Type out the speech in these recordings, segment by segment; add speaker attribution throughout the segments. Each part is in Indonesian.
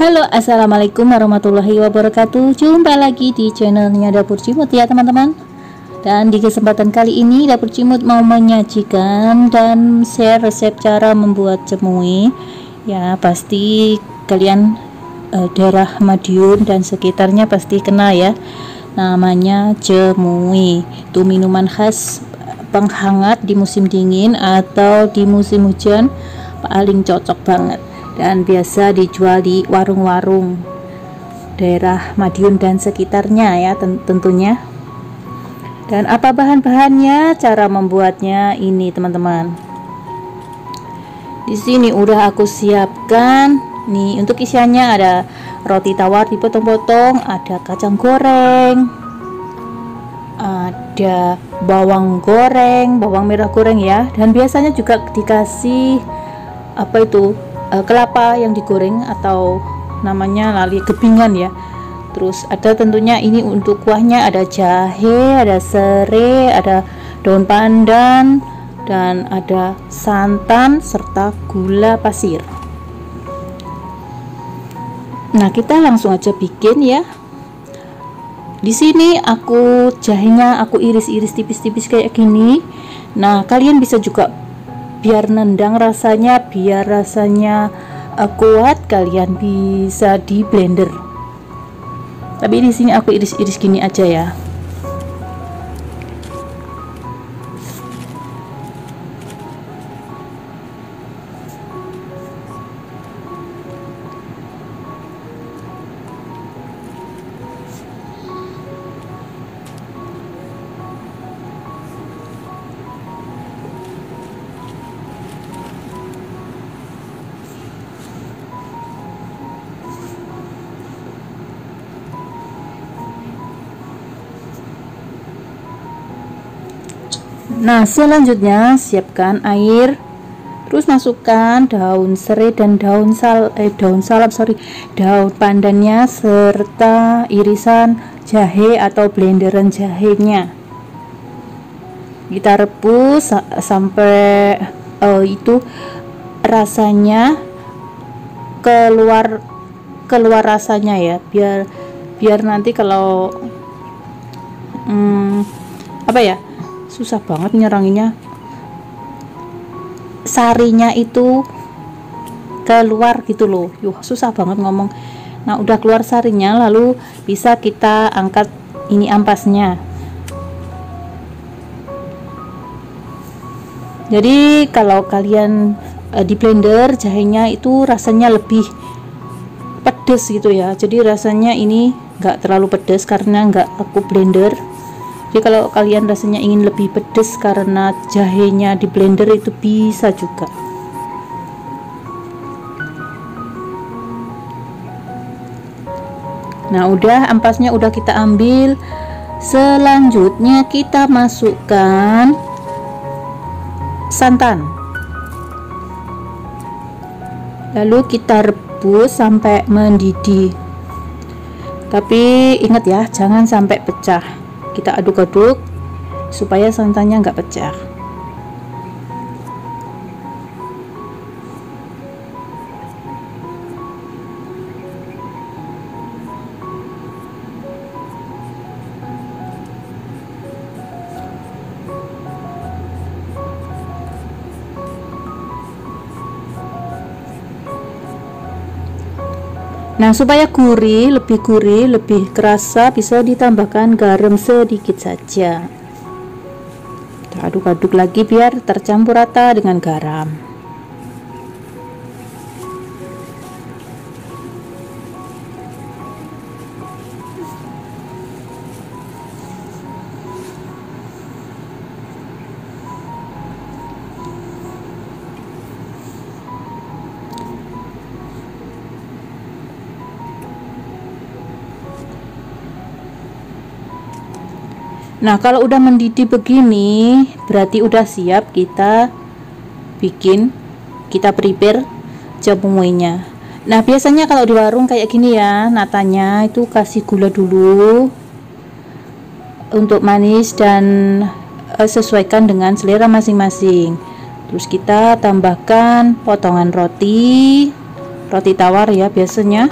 Speaker 1: Halo assalamualaikum warahmatullahi wabarakatuh. Jumpa lagi di channelnya Dapur Cimut ya teman-teman. Dan di kesempatan kali ini Dapur Cimut mau menyajikan dan share resep cara membuat cemui. Ya pasti kalian uh, daerah Madiun dan sekitarnya pasti kenal ya. Namanya cemui. Itu minuman khas penghangat di musim dingin atau di musim hujan paling cocok banget dan biasa dijual di warung-warung daerah Madiun dan sekitarnya ya tentunya. Dan apa bahan-bahannya cara membuatnya ini teman-teman? Di sini udah aku siapkan. Nih untuk isiannya ada roti tawar dipotong-potong ada kacang goreng ada bawang goreng bawang merah goreng ya. Dan biasanya juga dikasih apa itu uh, kelapa yang digoreng atau namanya lali kebingan ya. Terus ada tentunya ini untuk kuahnya ada jahe ada serai ada daun pandan dan ada santan serta gula pasir. Nah kita langsung aja bikin ya. Di sini aku jahenya aku iris-iris tipis-tipis kayak gini. Nah kalian bisa juga biar nendang rasanya biar rasanya uh, kuat kalian bisa di blender. Tapi di sini aku iris-iris gini aja ya Nah, selanjutnya siapkan air. Terus masukkan daun serai dan daun sal eh daun salam sorry daun pandannya serta irisan jahe atau blenderan jahenya. Kita rebus sampai uh, itu rasanya keluar keluar rasanya ya biar biar nanti kalau hmm, apa ya susah banget nyeranginya. Sarinya itu keluar gitu loh. Yuh susah banget ngomong. Nah udah keluar sarinya lalu bisa kita angkat ini ampasnya. Jadi kalau kalian uh, di blender jahenya itu rasanya lebih pedes gitu ya. Jadi rasanya ini enggak terlalu pedes karena enggak aku blender jadi kalau kalian rasanya ingin lebih pedas karena jahenya di blender itu bisa juga. Nah udah ampasnya udah kita ambil. Selanjutnya kita masukkan santan. Lalu kita rebus sampai mendidih. Tapi ingat ya jangan sampai pecah kita aduk-aduk supaya santannya nggak pecah Nah, supaya gurih, lebih gurih, lebih kerasa, bisa ditambahkan garam sedikit saja. Aduk-aduk lagi biar tercampur rata dengan garam. Nah, kalau udah mendidih begini, berarti udah siap kita bikin kita prepare jamuinya. Nah, biasanya kalau di warung kayak gini ya, natanya itu kasih gula dulu untuk manis dan uh, sesuaikan dengan selera masing-masing. Terus kita tambahkan potongan roti, roti tawar ya biasanya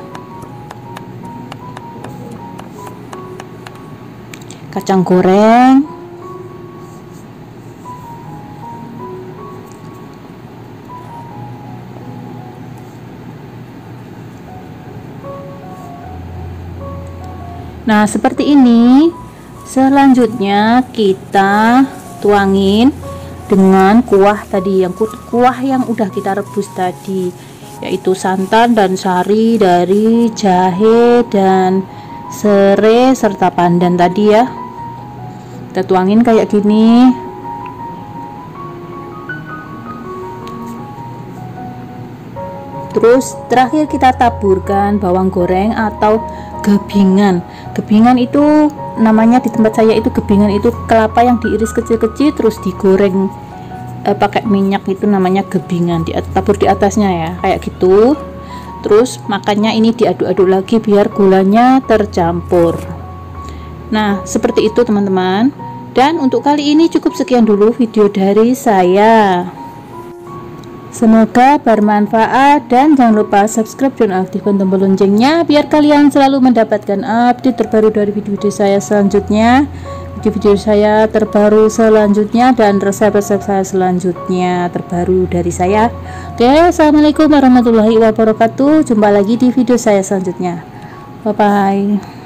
Speaker 1: kacang goreng Nah, seperti ini. Selanjutnya kita tuangin dengan kuah tadi yang kuah yang udah kita rebus tadi yaitu santan dan sari dari jahe dan serai serta pandan tadi ya kita tuangin kayak gini. Terus terakhir kita taburkan bawang goreng atau gebingan. Gebingan itu namanya di tempat saya itu gebingan itu kelapa yang diiris kecil-kecil terus digoreng eh, pakai minyak itu namanya gebingan di tabur di atasnya ya kayak gitu. Terus makannya ini diaduk-aduk lagi biar gulanya tercampur nah seperti itu teman-teman. Dan untuk kali ini cukup sekian dulu video dari saya. Semoga bermanfaat dan jangan lupa subscribe dan aktifkan tombol loncengnya biar kalian selalu mendapatkan update terbaru dari video-video saya selanjutnya video-video saya terbaru selanjutnya dan resep-resep saya selanjutnya terbaru dari saya. Oke assalamualaikum warahmatullahi wabarakatuh. Jumpa lagi di video saya selanjutnya. Bye bye